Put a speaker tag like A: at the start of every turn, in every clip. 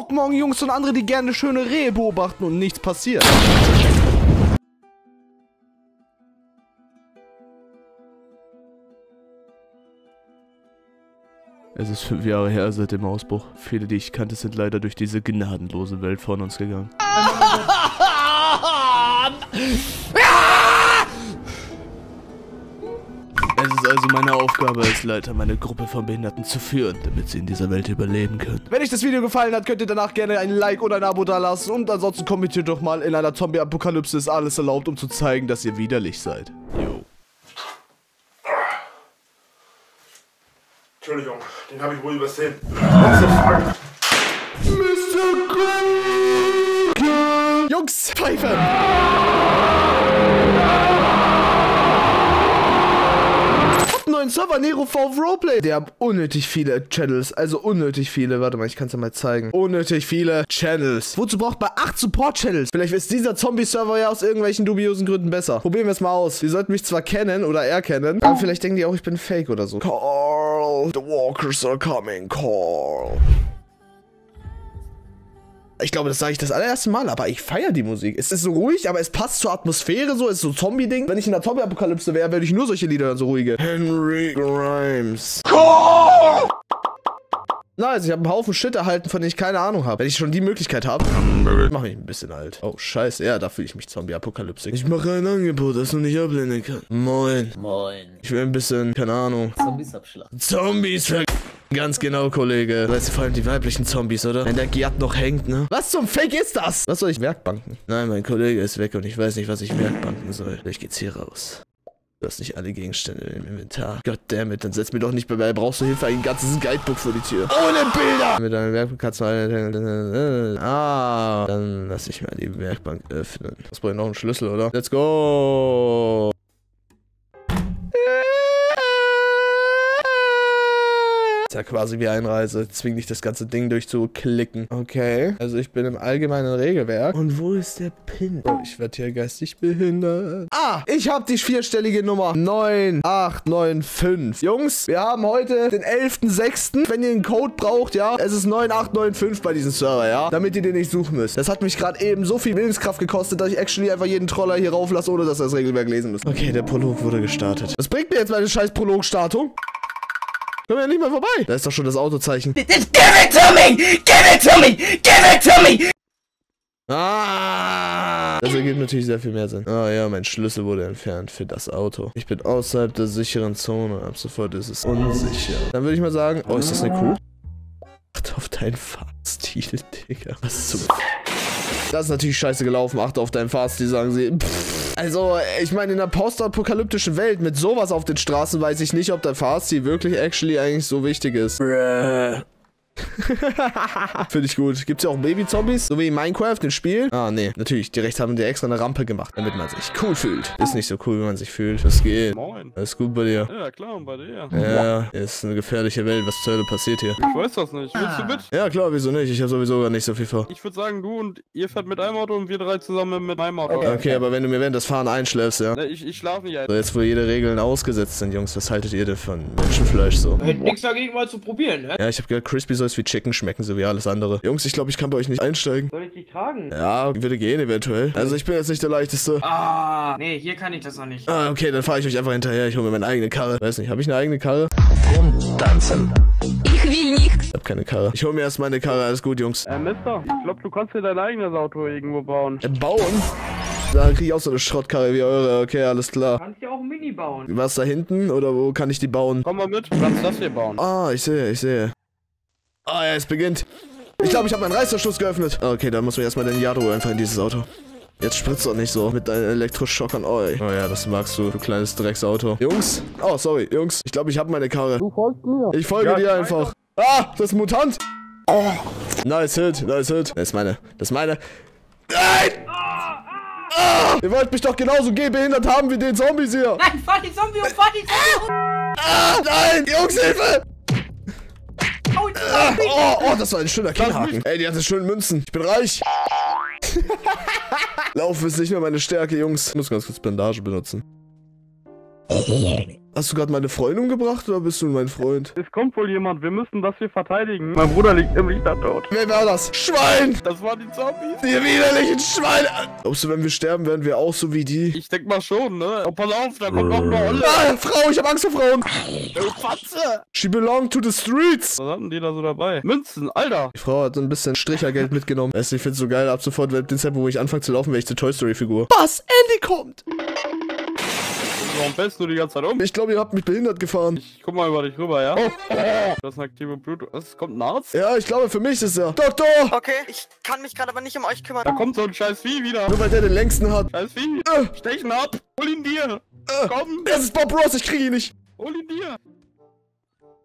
A: Pokémon Jungs und andere, die gerne schöne Rehe beobachten und nichts passiert. Es ist fünf Jahre her seit dem Ausbruch. Viele, die ich kannte, sind leider durch diese gnadenlose Welt von uns gegangen. meine Aufgabe als Leiter, meine Gruppe von Behinderten zu führen, damit sie in dieser Welt überleben können. Wenn euch das Video gefallen hat, könnt ihr danach gerne ein Like oder ein Abo dalassen und ansonsten kommentiert doch mal, in einer Zombie-Apokalypse ist alles erlaubt, um zu zeigen, dass ihr widerlich seid. Jo.
B: Entschuldigung, den habe ich wohl übersehen.
A: Jungs, pfeifen! Server, Nero V Roleplay. Der hat unnötig viele Channels. Also unnötig viele. Warte mal, ich kann es ja mal zeigen. Unnötig viele Channels. Wozu braucht man 8 Support-Channels? Vielleicht ist dieser Zombie-Server ja aus irgendwelchen dubiosen Gründen besser. Probieren wir es mal aus. Die sollten mich zwar kennen oder erkennen, aber vielleicht denken die auch, ich bin fake oder so. Carl, the walkers are coming, Carl. Ich glaube, das sage ich das allererste Mal, aber ich feiere die Musik. Es ist so ruhig, aber es passt zur Atmosphäre so, es ist so Zombie-Ding. Wenn ich in der Zombie-Apokalypse wäre, würde ich nur solche Lieder hören, so ruhige. Henry Grimes. Nice, ich habe einen Haufen Shit erhalten, von dem ich keine Ahnung habe. Wenn ich schon die Möglichkeit habe, mache ich ein bisschen alt. Oh, scheiße, ja, da fühle ich mich Zombie-Apokalypse. Ich mache ein Angebot, das du nicht ablehnen kannst. Moin.
C: Moin.
A: Ich will ein bisschen, keine Ahnung.
C: Zombies abschlagen.
A: Zombies ver Ganz genau, Kollege. Du weißt vor allem die weiblichen Zombies, oder? Wenn der Giat noch hängt, ne? Was zum Fick ist das? Was soll ich Werkbanken? Nein, mein Kollege ist weg und ich weiß nicht, was ich Werkbanken soll. Vielleicht geht's hier raus. Du hast nicht alle Gegenstände im Inventar. Goddammit, dann setz mir doch nicht bei, brauchst du Hilfe, ein ganzes Guidebook vor die Tür. Ohne Bilder! Mit deinem Werkbank kannst du eine... Ah, dann lass ich mal die Werkbank öffnen. Das braucht noch einen Schlüssel, oder? Let's go! Ja quasi wie Einreise. Zwing dich das ganze Ding durchzuklicken. Okay. Also ich bin im allgemeinen Regelwerk. Und wo ist der Pin? Oh, ich werde hier geistig behindert. Ah, ich habe die vierstellige Nummer. 9895. Jungs, wir haben heute den 11.06. Wenn ihr einen Code braucht, ja, es ist 9895 bei diesem Server, ja. Damit ihr den nicht suchen müsst. Das hat mich gerade eben so viel Willenskraft gekostet, dass ich actually einfach jeden Troller hier rauflasse, ohne dass er das Regelwerk lesen muss. Okay, der Prolog wurde gestartet. Was bringt mir jetzt meine scheiß Prolog-Startung? Kommen wir ja nicht mal vorbei. Da ist doch schon das Autozeichen.
C: Give it to me! Give it to me! Give it to me!
A: Ah! Das ergibt natürlich sehr viel mehr Sinn. Ah ja, mein Schlüssel wurde entfernt für das Auto. Ich bin außerhalb der sicheren Zone. Ab sofort ist es unsicher. Dann würde ich mal sagen, oh, ist das eine Kuh? Achte auf deinen Fahrstil, Digga. Was zum... Das ist natürlich scheiße gelaufen. Achte auf deinen Fahrstil, sagen sie. Pff. Also, ich meine, in einer postapokalyptischen Welt mit sowas auf den Straßen weiß ich nicht, ob der Fahrstil wirklich actually eigentlich so wichtig ist. Bruh. Finde ich gut. Gibt es ja auch Baby-Zombies? So wie in Minecraft, im Spiel? Ah, nee. Natürlich, die rechts haben die extra eine Rampe gemacht, damit man sich cool fühlt. Ist nicht so cool, wie man sich fühlt. Was geht?
D: Moin.
A: Alles gut bei dir?
D: Ja, klar, und bei dir.
A: Ja, ist eine gefährliche Welt. Was zur Hölle passiert hier?
D: Ich weiß das nicht. Willst du mit?
A: Ja, klar, wieso nicht? Ich habe sowieso gar nicht so viel vor.
D: Ich würde sagen, du und ihr fährt mit einem Auto und wir drei zusammen mit meinem Auto.
A: Okay, aber wenn du mir während des Fahren einschläfst, ja?
D: Ich, ich schlafe nicht ein.
A: So, jetzt wo jede Regeln ausgesetzt sind, Jungs, was haltet ihr denn von Menschenfleisch so?
E: Hätte nichts dagegen mal zu probieren, ne?
A: Ja, ich habe gehört, Crispy soll es wie Chicken schmecken, so wie alles andere. Jungs, ich glaube, ich kann bei euch nicht einsteigen.
E: Soll ich dich tragen?
A: Ja, würde gehen eventuell. Also ich bin jetzt nicht der leichteste.
E: Ah, nee, hier kann ich das noch nicht.
A: Ah, okay, dann fahre ich euch einfach hinterher. Ich hole mir meine eigene Karre. Weiß nicht, habe ich eine eigene Karre?
F: Ich will nicht.
A: Ich habe keine Karre. Ich hole mir erst meine Karre. Alles gut, Jungs.
D: Äh, Mister, ich glaube, du kannst dir dein eigenes Auto irgendwo bauen.
A: Äh, bauen? Da kriege ich auch so eine Schrottkarre wie eure. Okay, alles klar.
E: Kannst ja auch ein Mini bauen.
A: Was da hinten? Oder wo kann ich die bauen?
D: Komm mal mit, du kannst das hier bauen.
A: Ah, ich sehe, ich sehe. Ah, ja, es beginnt. Ich glaube, ich habe meinen Reißverschluss geöffnet. Okay, dann muss man erstmal den Jado einfach in dieses Auto. Jetzt spritzt doch nicht so mit deinen Elektroschockern. Oh, ey. oh ja, das magst du, du kleines Drecksauto. Jungs. Oh, sorry, Jungs. Ich glaube, ich habe meine Karre.
D: Du folgst mir.
A: Ich folge
D: Ja,
A: dir einfach. Ah, das ist ein Mutant. Oh. Nice Hit, nice Hit. Das ist meine, das ist meine. Nein! Ah, ihr wollt mich doch genauso gehbehindert haben wie den Zombies hier.
E: Nein, fahr die Zombie um, fahr die Zombie um!
A: Ah, nein! Jungs, Hilfe!
E: Hau die
A: Ah,
E: Zombie!
A: Oh, oh, das war ein schöner Kinnhaken. Ey, die hatte schönen Münzen. Ich bin reich. Laufen ist nicht mehr meine Stärke, Jungs. Ich muss ganz kurz Bandage benutzen. Hast du gerade meine Freundin umgebracht oder bist du mein Freund?
D: Es kommt wohl jemand, wir müssen das hier verteidigen. Mein Bruder liegt im Lichter tot.
A: Wer war das? Schwein!
D: Das waren die Zombies.
A: Die widerlichen Schweine! Glaubst du, wenn wir sterben, werden wir auch so wie die?
D: Ich denk mal schon, ne? Oh, pass auf, da kommt noch eine Olle.
A: Ah, Frau, ich hab Angst vor Frauen!
D: Du Fatze.
A: She belonged to the streets!
D: Was hatten die da so dabei? Münzen, Alter.
A: Die Frau hat so ein bisschen Strichergeld mitgenommen. Weißt du, ich find's so geil, ab sofort, wenn den Zeitpunkt, wo ich anfange zu laufen, werde ich zur Toy Story Figur. Was? Andy kommt!
D: Warum fällst du die ganze Zeit um?
A: Ich glaube, ihr habt mich behindert gefahren.
D: Ich guck mal über dich rüber, ja? Oh. Du hast eine aktive Blut. Es kommt ein Arzt?
A: Ja, ich glaube, für mich ist er. Doktor!
F: Okay, ich kann mich gerade aber nicht um euch kümmern.
D: Da kommt so ein scheiß Vieh wieder.
A: Nur weil der den längsten hat.
D: Scheiß Vieh.
A: Äh.
D: Stech ihn ab. Hol ihn dir.
A: Äh,
D: Komm.
A: Es ist Bob Ross, ich kriege ihn nicht.
D: Hol ihn dir.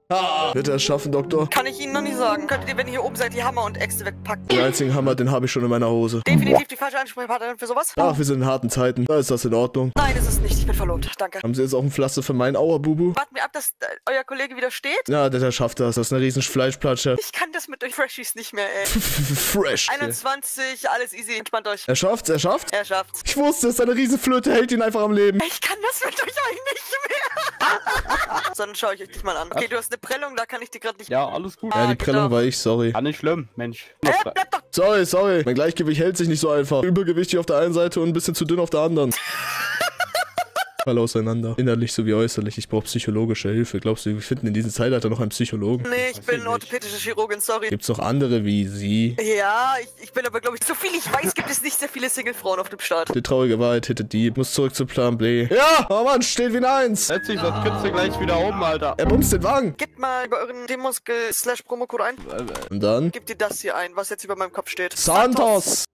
A: Wird er es schaffen, Doktor?
F: Kann ich Ihnen noch nicht sagen. Könntet ihr, wenn ihr hier oben seid, die Hammer und Äxte wegpacken?
A: Den einzigen Hammer, den habe ich schon in meiner Hose.
F: Definitiv die falsche Ansprechpartnerin für sowas?
A: Ach, wir sind in harten Zeiten. Da ist das in Ordnung.
F: Nein, ist es nicht. Ich bin verlobt. Danke.
A: Haben Sie jetzt auch ein Pflaster für meinen Auerbubu?
F: Warten wir ab, dass äh, euer Kollege wieder steht?
A: Ja, der, der schafft das. Das ist eine riesen Fleischplatsche.
F: Ich kann das mit euch Freshies nicht mehr, ey.
A: Fresh.
F: 21, alles easy. Entspannt euch.
A: Er schafft's, er schafft's.
F: Er schafft's.
A: Ich wusste es, seine Riesenflöte hält ihn einfach am Leben.
F: Ich kann das mit euch eigentlich nicht mehr. so, dann schaue ich euch dich mal an. Okay, du hast eine Prellung, da kann ich dir gerade nicht...
D: Ja, alles gut.
A: Ja, die
F: Ah,
A: Prellung
F: genau.
A: war ich, sorry.
D: Ja, nicht schlimm, Mensch.
F: Bleib doch...
A: Sorry, sorry. Mein Gleichgewicht hält sich nicht so einfach. Übergewichtig auf der einen Seite und ein bisschen zu dünn auf der anderen. Fall auseinander. Innerlich sowie äußerlich. Ich brauche psychologische Hilfe. Glaubst du, wir finden in diesem Zeitalter noch einen Psychologen?
F: Nee, ich bin orthopädische Chirurgin, sorry.
A: Gibt's noch andere wie Sie?
F: Ja, ich, ich bin aber, glaube ich, so viel ich weiß, gibt es nicht sehr viele Single-Frauen auf dem Start.
A: Die traurige Wahrheit hittet die. Muss zurück zu Plan B. Ja! Oh Mann, steht wie ein Eins.
D: Setz dich, sonst kippst du gleich wieder oben, Alter.
A: Er bumst den Wagen.
F: Gebt mal bei euren Demuskel slash Promocode ein.
A: Und dann?
F: Gebt ihr das hier ein, was jetzt über meinem Kopf steht.
A: Santos!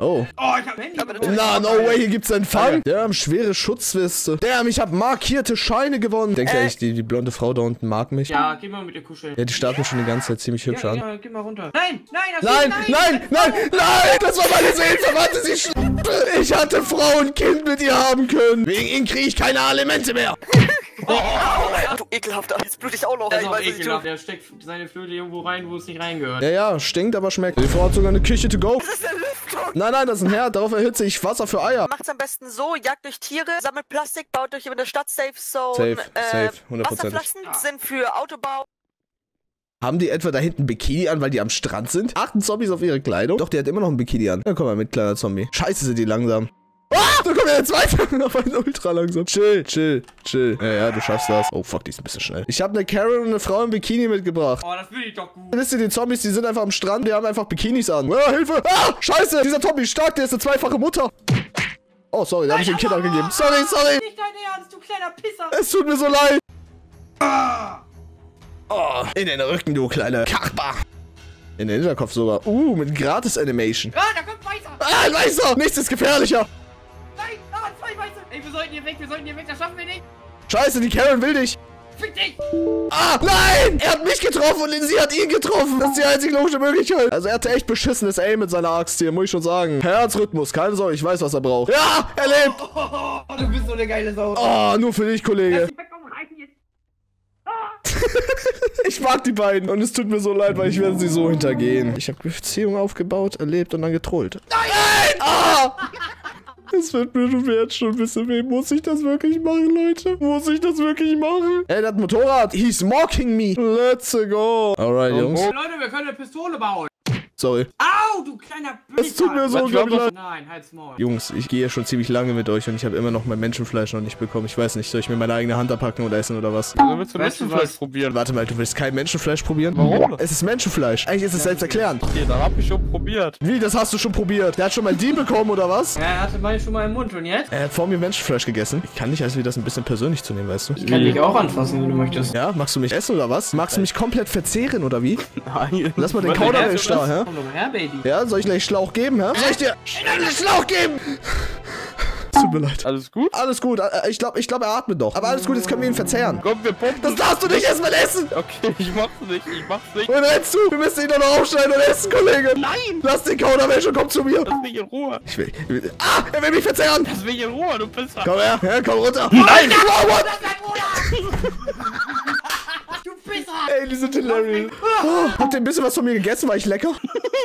A: Oh.
E: Oh, ich hab Handy.
A: Na, no way, hier gibt's einen Fang. Damn, schwere Schutzweste. Damn, ich hab markierte Scheine gewonnen. Denkst du
F: Äh.
A: eigentlich, die, die blonde Frau da unten mag mich?
E: Ja, geh mal mit dir kuscheln.
A: Ja, die starrt mich schon die ganze Zeit ziemlich hübsch
E: ja,
A: an.
E: ja, geh mal runter. Nein, nein, das
A: Nein,
E: ist,
A: nein, nein, nein! Das war meine Seelenverwandte, sie sch Ich hatte Frau und Kind mit ihr haben können. Wegen ihnen kriege ich keine Alimente mehr.
F: Du ekelhafter, jetzt blut ich auch noch.
E: Das ist
F: Ich
E: auch ekelhaft. Der steckt seine Flöte irgendwo rein, wo es nicht reingehört.
A: Ja, ja, stinkt, aber schmeckt. Die Frau hat sogar eine Küche to go.
F: Das ist eine Lüftung.
A: Nein, nein, das ist ein Herd. Darauf erhitze ich Wasser für Eier.
F: Macht's am besten so, jagt durch Tiere, sammelt Plastik, baut euch über eine Stadt Safe Zone.
A: Safe,
F: äh,
A: safe, hundertprozentig.
F: Wasserflaschen sind für Autobau.
A: Haben die etwa da hinten ein Bikini an, weil die am Strand sind? Achten Zombies auf ihre Kleidung? Doch, die hat immer noch ein Bikini an. Dann komm mal mit, kleiner Zombie. Scheiße, sind die langsam. Ah, da kommt ja der zweite. auf einen ultra langsam. Chill, chill, chill. Ja, ja, du schaffst das. Oh, fuck, die ist ein bisschen schnell. Ich habe eine Karen und eine Frau im Bikini mitgebracht.
E: Oh, das will ich doch gut.
A: Wisst ihr, die Zombies, die sind einfach am Strand, die haben einfach Bikinis an. Ah, Hilfe! Ah, scheiße! Dieser Zombie ist stark, der ist eine zweifache Mutter. Oh, sorry, da habe ich ein Kind abgegeben. Sorry, sorry.
E: Nicht dein Ernst, du kleiner Pisser.
A: Es tut mir so leid. Oh, in den Rücken, du kleine Karpa. In den Hinterkopf sogar. Uh, mit Gratis-Animation.
E: Ah, da kommt Weißer.
A: Ah, ein Weißer! Nichts ist gefährlicher.
E: Ah, zwei Weiße. Ey, wir sollten hier weg, wir sollten hier weg, das schaffen wir nicht.
A: Scheiße, die Karen will dich.
E: Fick dich.
A: Ah, nein! Er hat mich getroffen und sie hat ihn getroffen. Das ist die einzig logische Möglichkeit. Also er hatte echt beschissenes Aim mit seiner Axt hier, muss ich schon sagen. Herzrhythmus, keine Sorge, ich weiß, was er braucht. Ja, er lebt.
E: Oh, du bist so eine geile Sau.
A: Oh, nur für dich, Kollege.
E: Jetzt.
A: Ich mag die beiden und es tut mir so leid, weil ich werde sie so hintergehen. Ich habe Beziehung aufgebaut, erlebt und dann getrollt. Nein! Ah! Es wird mir schon jetzt schon ein bisschen weh. Muss ich das wirklich machen, Leute? Muss ich das wirklich machen? Ey, ein Motorrad. He's mocking me. Let's go. Alright, Jungs.
E: Leute, wir können eine Pistole bauen.
A: Sorry.
E: Au, kleiner Pisser.
A: Es tut mir so unglaublich leid.
E: Nein, halt's Maul.
A: Jungs, ich gehe schon ziemlich lange mit euch und ich habe immer noch mein Menschenfleisch noch nicht bekommen. Ich weiß nicht, soll ich mir meine eigene Hand abpacken oder essen oder was?
D: Also willst du Menschenfleisch
E: was?
D: probieren?
A: Warte mal, du willst kein Menschenfleisch probieren?
D: Warum?
A: Es ist Menschenfleisch. Eigentlich ist es selbst erklärend.
D: Okay, da hab ich schon probiert.
A: Wie, das hast du schon probiert? Der hat schon mal die bekommen oder was?
E: Ja, er hatte meine schon mal im Mund und jetzt?
A: Er hat vor mir Menschenfleisch gegessen. Ich kann nicht, als wir das ein bisschen persönlich zu nehmen, weißt du?
E: Ich kann dich auch anfassen, wenn du möchtest.
A: Ja, magst du mich essen oder was? Magst du mich komplett verzehren oder wie?
D: Nein.
A: Lass mal den? Kauderwelsch da, hä?
E: Komm doch her, Baby.
A: Ja, soll ich gleich Schlauch geben, hä? Soll ich dir einen Schlauch geben? Tut mir leid.
D: Alles gut?
A: Alles gut, äh, ich glaube, ich glaub, er atmet doch. Aber alles gut, jetzt können wir ihn verzehren.
D: Komm, wir pumpen.
A: Das darfst du nicht erstmal essen!
D: Okay, ich mach's nicht, ich mach's nicht.
A: Wohin rennst du? Wir müssen ihn doch noch aufschneiden und essen, Kollege! Nein! Lass den Kauderwelsch und komm zu mir!
D: Lass mich in Ruhe.
A: Ich will, ich will... Ah! Er will mich verzehren!
D: Lass mich in Ruhe, du Pisser.
A: Komm her, ja, komm runter! Nein! Wow, what?
E: Das ist dein Bruder!
A: Ey, die sind hilarious. Oh, habt ihr ein bisschen was von mir gegessen? War ich lecker?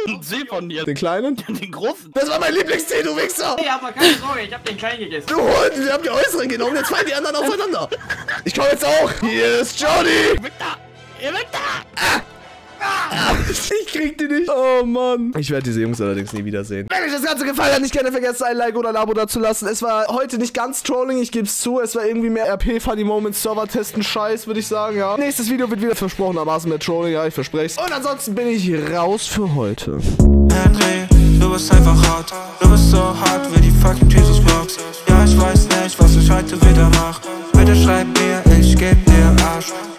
D: Ein See von dir.
A: Den kleinen?
D: Den großen.
A: Das war mein Lieblingstee, du Wichser!
E: Ey, aber keine Sorge, ich hab den kleinen gegessen.
A: Du Hund, wir haben die äußeren genommen, jetzt fallen die anderen aufeinander. Ich komme jetzt auch. Hier ist Johnny.
D: Ihr weg da!
A: Ich krieg die nicht. Oh Mann. Ich werde diese Jungs allerdings nie wiedersehen. Wenn euch das Ganze gefallen hat, nicht gerne vergessen, ein Like oder ein Abo dazulassen. Es war heute nicht ganz Trolling, ich gebe es zu. Es war irgendwie mehr RP Funny Moments, Server testen, Scheiß, würde ich sagen, ja. Nächstes Video wird wieder versprochen, aber mehr Trolling, ja, ich verspreche es. Und ansonsten bin ich raus für heute.
G: Henry, du bist einfach hart. Du bist so hart wie die fucking Jesus Box. Ja, ich weiß nicht, was ich heute wieder mach. Bitte schreib mir, ich geb dir Arsch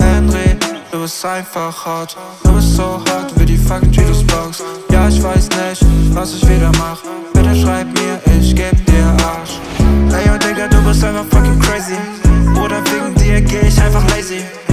G: bist einfach hart. Du bist so hart wie die fucking Cheetos Box. Ja, ich weiß nicht, was ich wieder mach. Bitte schreib mir, ich geb dir Arsch. Ey, yo, Digga, du bist einfach fucking crazy. Oder wegen dir geh ich einfach lazy.